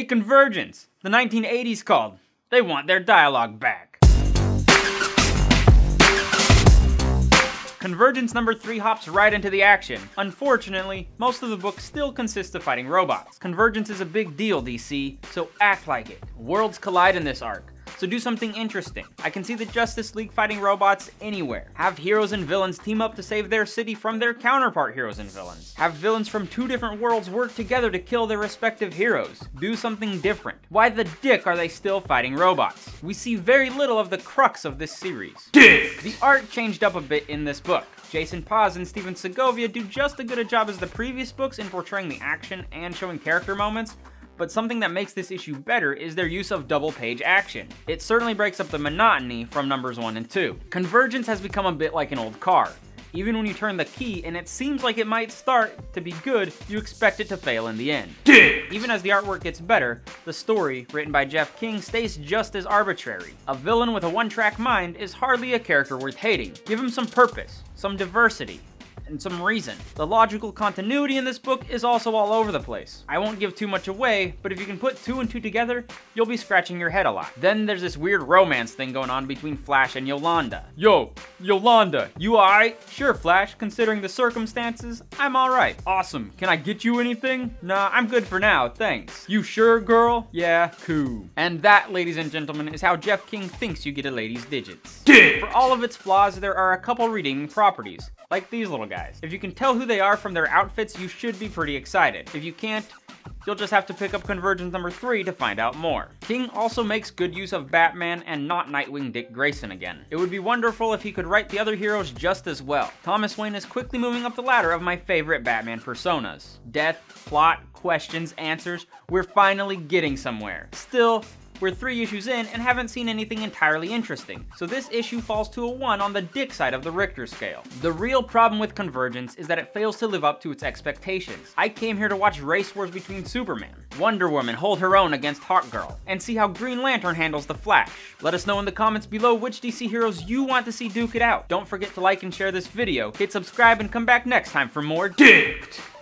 A Convergence, the 1980s called. They want their dialogue back. Convergence number 3 hops right into the action. Unfortunately, most of the book still consists of fighting robots. Convergence is a big deal, DC, so act like it. Worlds collide in this arc. So do something interesting. I can see the Justice League fighting robots anywhere. Have heroes and villains team up to save their city from their counterpart heroes and villains. Have villains from two different worlds work together to kill their respective heroes. Do something different. Why the dick are they still fighting robots? We see very little of the crux of this series. Dick! The art changed up a bit in this book. Jason Paz and Stephen Segovia do just as good a job as the previous books in portraying the action and showing character moments, but something that makes this issue better is their use of double page action. It certainly breaks up the monotony from numbers 1 and 2. Convergence has become a bit like an old car. Even when you turn the key and it seems like it might start to be good, you expect it to fail in the end. Even as the artwork gets better, the story, written by Jeff King, stays just as arbitrary. A villain with a one-track mind is hardly a character worth hating. Give him some purpose, some diversity, and some reason. The logical continuity in this book is also all over the place. I won't give too much away, but if you can put two and two together, you'll be scratching your head a lot. Then there's this weird romance thing going on between Flash and Yolanda. Yo, Yolanda, you alright? Sure, Flash, considering the circumstances, I'm alright. Awesome. Can I get you anything? Nah, I'm good for now, thanks. You sure, girl? Yeah, cool. And that, ladies and gentlemen, is how Jeff King thinks you get a lady's digits. For all of its flaws, there are a couple redeeming properties like these little guys. If you can tell who they are from their outfits, you should be pretty excited. If you can't, you'll just have to pick up Convergence number 3 to find out more. King also makes good use of Batman and not Nightwing Dick Grayson again. It would be wonderful if he could write the other heroes just as well. Thomas Wayne is quickly moving up the ladder of my favorite Batman personas. Death, plot, questions, answers, we're finally getting somewhere. Still, we're three issues in and haven't seen anything entirely interesting, so this issue falls to a 1 on the dick side of the Richter scale. The real problem with Convergence is that it fails to live up to its expectations. I came here to watch race wars between Superman, Wonder Woman hold her own against Hawkgirl, and see how Green Lantern handles the Flash. Let us know in the comments below which DC heroes you want to see duke it out. Don't forget to like and share this video, hit subscribe, and come back next time for more DICKED!